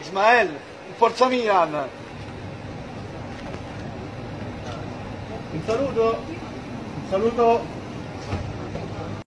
Ismael, forza Milan! Un saluto, un saluto